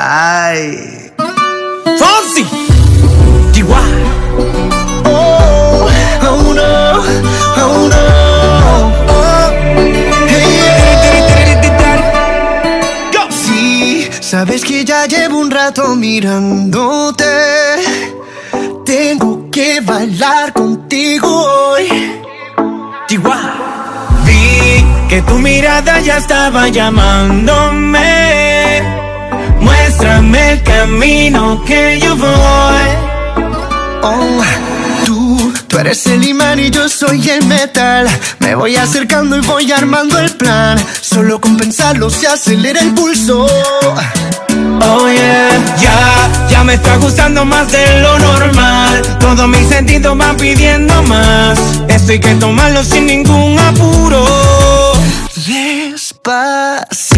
Ay. Fonsi. Chihuahua. Oh, oh no, oh no. Oh, hey, yeah. Sí, sabes que ya llevo un rato mirándote. Tengo que bailar contigo hoy. Chihuahua. Vi que tu mirada ya estaba llamándome. Muéstrame el camino que yo voy. Oh, tú, tú eres el imán y yo soy el metal. Me voy acercando y voy armando el plan. Solo con pensarlo se acelera el pulso. Oh yeah, ya, ya me está gustando más de lo normal. Todos mis sentidos van pidiendo más. Esto hay que tomarlo sin ningún apuro. Tu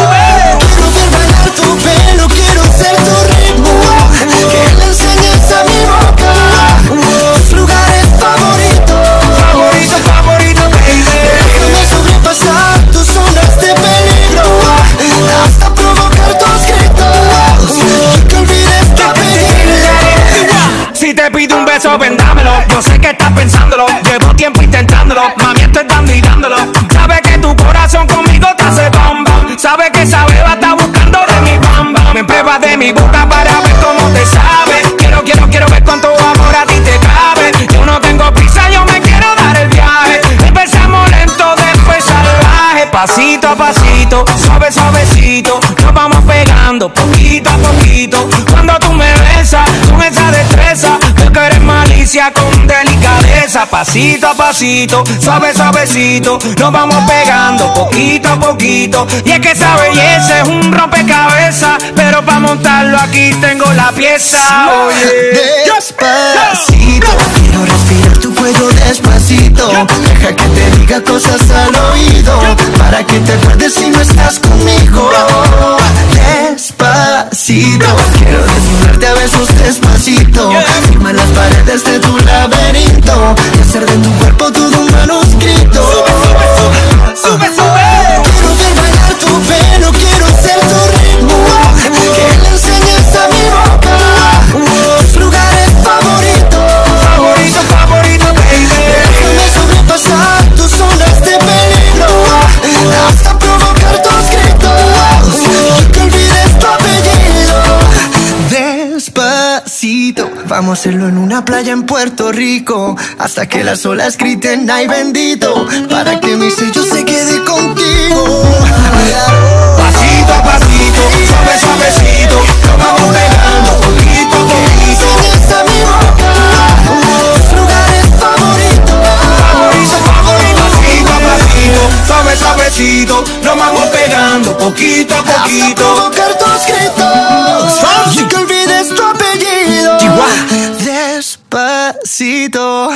Pasito a pasito, suave, suavecito. Nos vamos pegando poquito a poquito. Cuando tú me besas con esa destreza, veo que eres malicia con delicadeza. Pasito a pasito, suave, suavecito. Nos vamos pegando poquito a poquito. Y es que esa belleza es un rompecabezas. Pero para montarlo aquí tengo la pieza. Oye. Despacito, quiero respirar tu cuello despacito. Deja que te diga cosas al oído. Despacito, quiero desnudarte a besos despacito. Firma las paredes de tu laberinto. Y hacer de tu cuerpo todo vamos a hacerlo en una playa en Puerto Rico hasta que las olas griten ay bendito para que mi sello se quede contigo. Pasito a pasito, suave, suavecito. Nos vamos pegando poquito a poquito. Enseñas a mi boca tus lugares favoritos. Favorito, favorito, pasito a pasito. Suave, suavecito. Nos vamos pegando poquito a poquito. Despacito.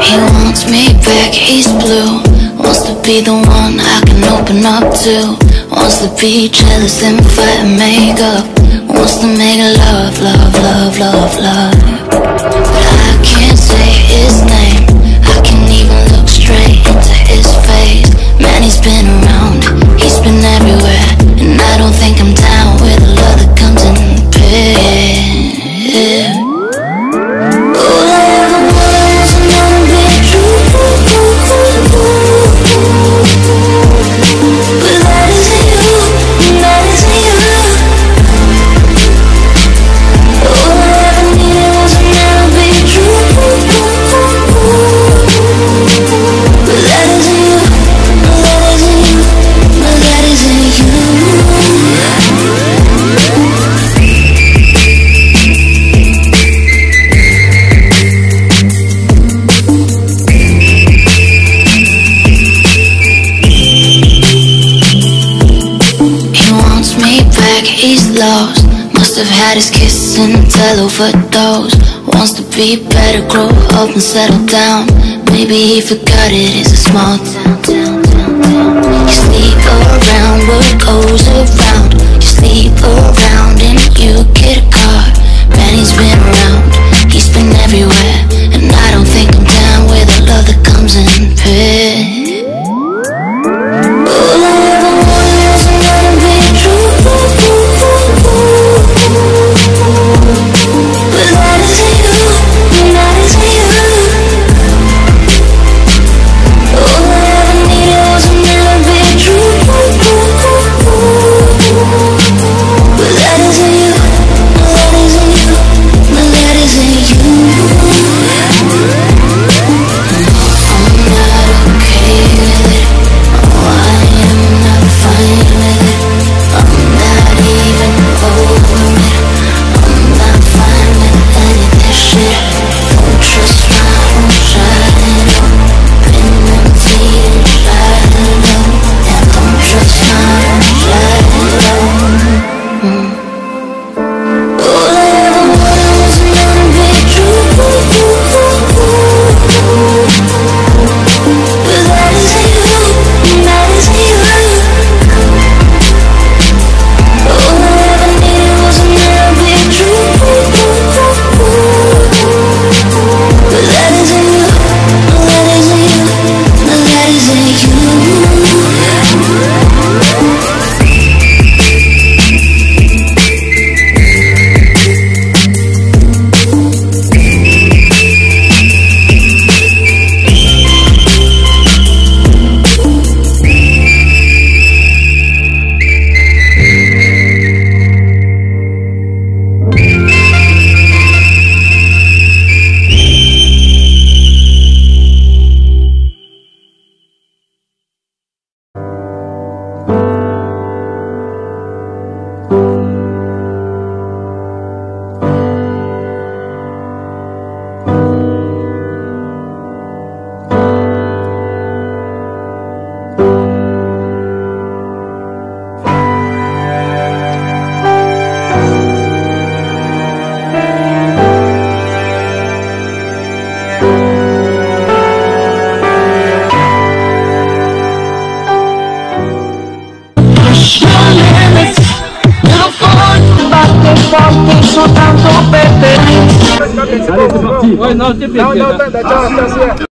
He wants me back, he's blue. Wants to be the one I can open up to. Wants to be jealous and fight and make up. Wants to make love, love, love, love, love. Say his name. I can't even look straight into his face. Man, he's been around, he's been everywhere. And I don't think I'm down with have had his kiss and tell overdose. Wants to be better, grow up and settle down. Maybe he forgot it is a small town. You sleep around what goes around. You sleep around and you get a car. Man, he's been around, he's been everywhere. And I don't think I'm down with a love that comes in pairs. Allez, não, parti. não não, s'il te plaît.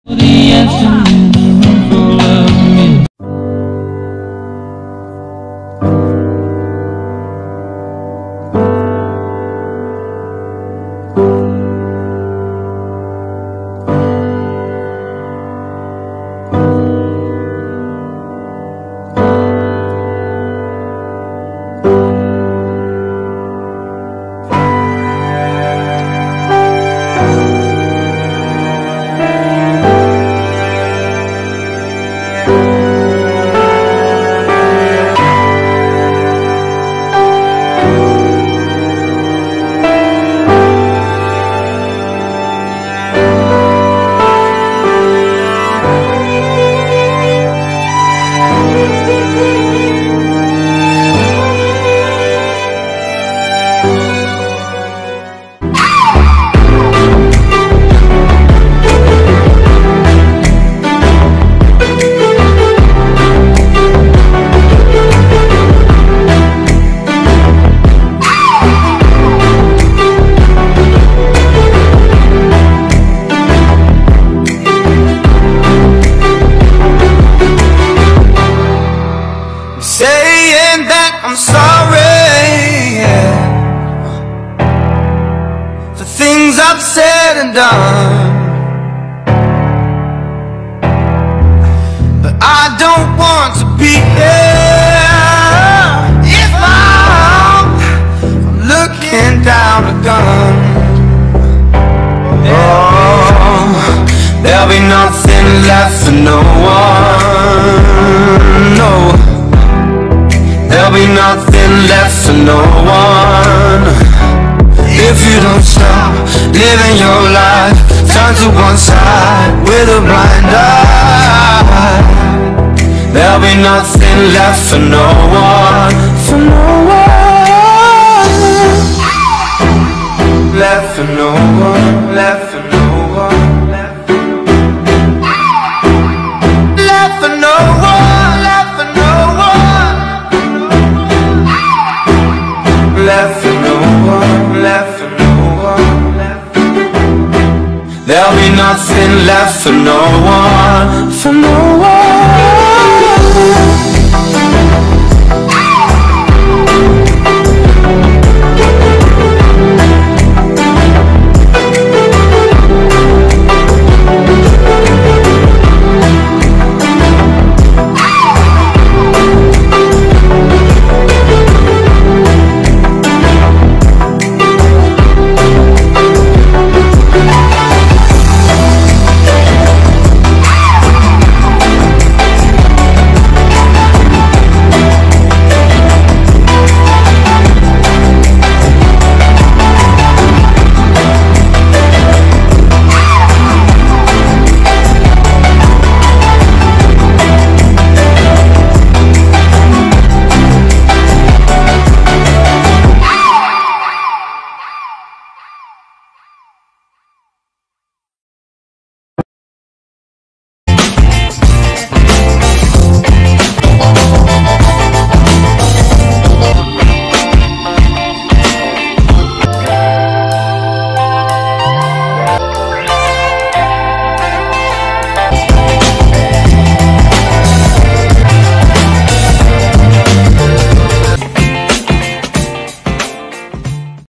Non, done. But I don't want to be here if I'm looking down a gun. Oh, there'll be nothing left for no one. No. There'll be nothing left for no one if you don't stop living your life. Turn to one side with a blind eye. There'll be nothing left for no one For no one. Left for no one Left There'll be nothing left for no one, for no one.